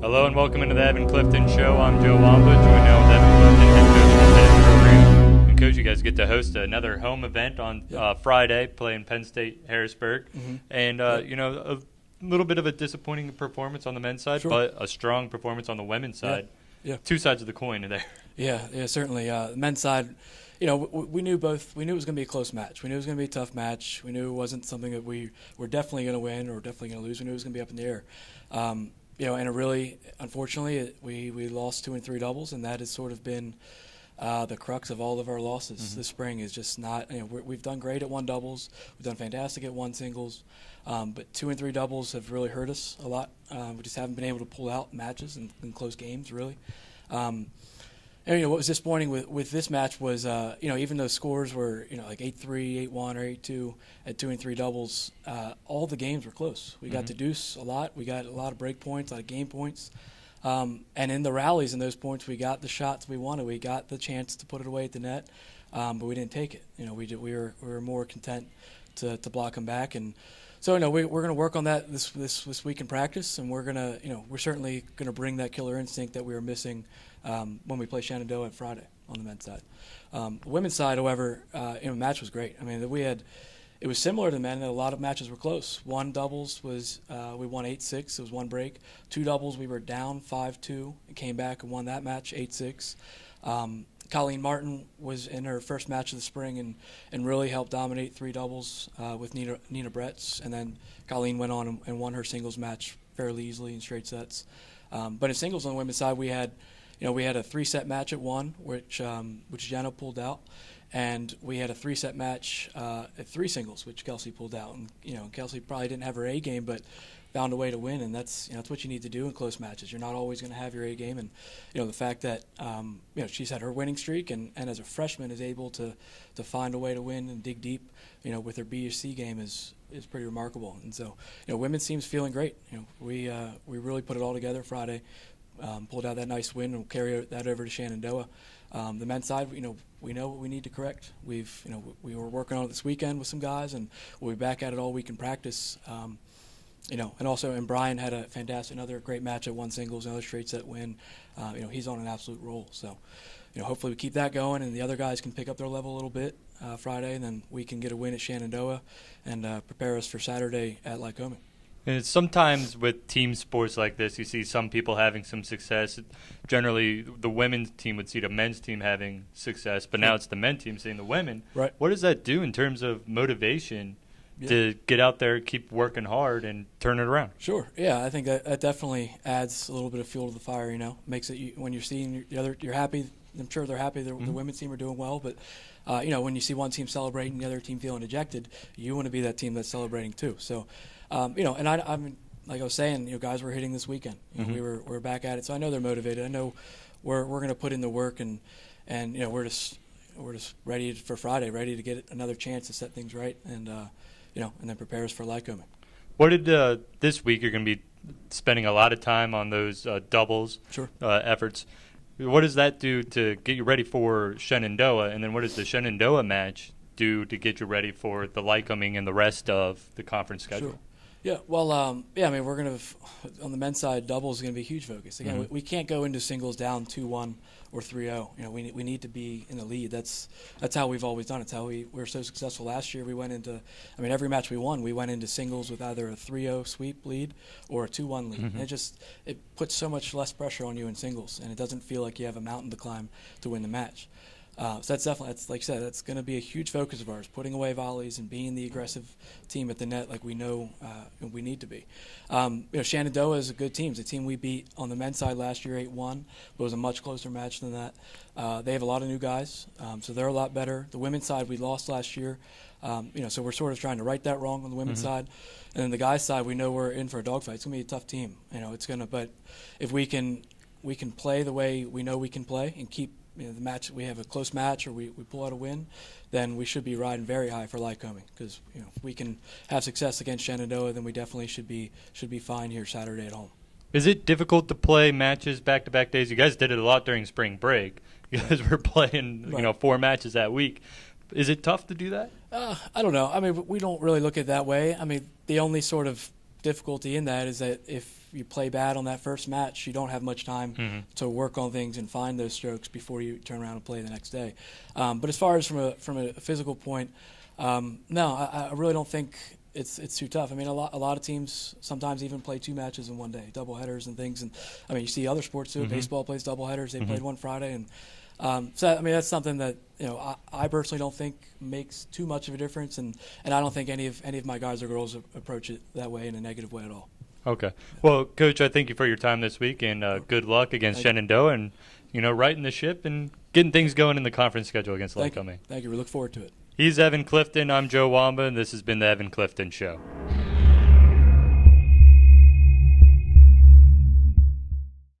Hello and welcome into the Evan Clifton Show. I'm Joe Wamba, joined now with Evan Clifton, head coach of the program. And coach, you guys get to host another home event on uh, Friday, playing Penn State Harrisburg, Mm-hmm. and uh, you know a little bit of a disappointing performance on the men's side, Sure. but a strong performance on the women's side. Yeah. Two sides of the coin there. Yeah, yeah, certainly. Uh, the men's side, you know, we, we knew both. We knew it was going to be a close match. We knew it was going to be a tough match. We knew it wasn't something that we were definitely going to win or definitely going to lose. We knew it was going to be up in the air. Um, you know, and it really, unfortunately, it, we we lost two and three doubles, and that has sort of been. Uh, the crux of all of our losses this spring is just not. You know, we're, we've done great at one doubles. We've done fantastic at one singles, um, but two and three doubles have really hurt us a lot. Uh, we just haven't been able to pull out matches and, and close games really. Um, and, you know, what was disappointing with, with this match was, uh, you know, even though scores were, you know, like 8-3, 8-1, or 8-2 at two and three doubles, uh, all the games were close. We got to deuce a lot. We got a lot of break points, a lot of game points. Um, and in the rallies in those points, we got the shots we wanted. We got the chance to put it away at the net, um, but we didn't take it. You know, we did, we were we were more content to, to block them back. And so, know, we, we're going to work on that this, this this week in practice, and we're going to, you know, we're certainly going to bring that killer instinct that we were missing um, when we play Shenandoah on Friday on the men's side. Um, the women's side, however, uh, you know, the match was great. I mean, we had. It was similar to the men. A lot of matches were close. One doubles was uh, we won eight six. It was one break. Two doubles we were down five two and came back and won that match eight six. Um, Colleen Martin was in her first match of the spring and, and really helped dominate three doubles uh, with Nina Nina Bretz. And then Colleen went on and, and won her singles match fairly easily in straight sets. Um, but in singles on the women's side, we had, you know, we had a three set match at one, which um, which Jenna pulled out, and we had a three set match uh, at three singles, which Kelsey pulled out. And you know, Kelsey probably didn't have her A game, but found a way to win, and that's you know that's what you need to do in close matches. You're not always going to have your A game, and you know the fact that um, you know she's had her winning streak, and, and as a freshman is able to to find a way to win and dig deep, you know, with her B or C game is is pretty remarkable. And so you know, women's team's feeling great. You know, we uh, we really put it all together Friday, um, pulled out that nice win, and we'll carry that over to Shenandoah. Um, the men's side, you know, we know what we need to correct. We've, you know, we were working on it this weekend with some guys, and we'll be back at it all week in practice. Um, you know, and also, and Brian had a fantastic, another great match at one singles, another straight set win. Uh, you know, he's on an absolute roll. So, you know, hopefully we keep that going, and the other guys can pick up their level a little bit uh, Friday, and then we can get a win at Shenandoah and uh, prepare us for Saturday at Lycoming. And it's sometimes with team sports like this, you see some people having some success. Generally, the women's team would see the men's team having success, but now it's the men team seeing the women. Right. What does that do in terms of motivation Yeah. to get out there, keep working hard, and turn it around? Sure. Yeah, I think that, that definitely adds a little bit of fuel to the fire. You know, makes it you, when you're seeing the other, you're happy. I'm sure they're happy. The, the women's team are doing well, but uh, you know, when you see one team celebrating, the other team feeling ejected, you want to be that team that's celebrating too. So, um, you know, and I, I'm like I was saying, you know, guys were hitting this weekend. You know, We were we are back at it, so I know they're motivated. I know we're we're going to put in the work, and and you know, we're just we're just ready for Friday, ready to get another chance to set things right, and uh, you know, and then prepare us for Lycoming. What did uh, this week? You're going to be spending a lot of time on those uh, doubles Sure. uh, efforts. What does that do to get you ready for Shenandoah? And then what does the Shenandoah match do to get you ready for the Lycoming and the rest of the conference schedule? Sure. Yeah, well, um, yeah, I mean, we're going to, on the men's side, doubles is going to be a huge focus. Again, Mhm. we, we can't go into singles down 2 1 or 3 0. You know, we, we need to be in the lead. That's that's how we've always done it. It's how we, we were so successful last year. We went into, I mean, every match we won, we went into singles with either a 3 0 sweep lead or a 2 1 lead. And it just, it puts so much less pressure on you in singles, and it doesn't feel like you have a mountain to climb to win the match. Uh, so that's definitely, that's like I said, that's going to be a huge focus of ours, putting away volleys and being the aggressive team at the net like we know uh, we need to be. Um, you know, Shenandoah is a good team. It's a team we beat on the men's side last year, 8-1, but it was a much closer match than that. Uh, they have a lot of new guys, um, so they're a lot better. The women's side we lost last year, um, you know, so we're sort of trying to right that wrong on the women's side. And then the guys' side, we know we're in for a dogfight. It's going to be a tough team. You know, it's going to, but if we can, we can play the way we know we can play and keep you know, the match we have a close match or we, we pull out a win, then we should be riding very high for Lycoming because you know if we can have success against Shenandoah, then we definitely should be should be fine here Saturday at home. Is it difficult to play matches back to back days? You guys did it a lot during spring break. You guys were playing, you know, four matches that week. Is it tough to do that? Uh, I don't know. I mean, we don't really look at it that way. I mean, the only sort of difficulty in that is that if you play bad on that first match, you don't have much time Mhm. to work on things and find those strokes before you turn around and play the next day. Um, but as far as from a from a physical point, um, no, I, I really don't think it's it's too tough. I mean, a lot a lot of teams sometimes even play two matches in one day, double headers and things. And I mean, you see other sports too. Mhm. Baseball plays double headers. They Mhm. played one Friday, and um, so I mean that's something that you know I, I personally don't think makes too much of a difference, and, and I don't think any of any of my guys or girls approach it that way in a negative way at all. Okay. Well, Coach, I thank you for your time this week, and uh, good luck against Thank. Shenandoah, and you know, righting the ship and getting things going in the conference schedule against Thank Thank you. We look forward to it. He's Evan Clifton. I'm Joe Wamba, and this has been the Evan Clifton Show.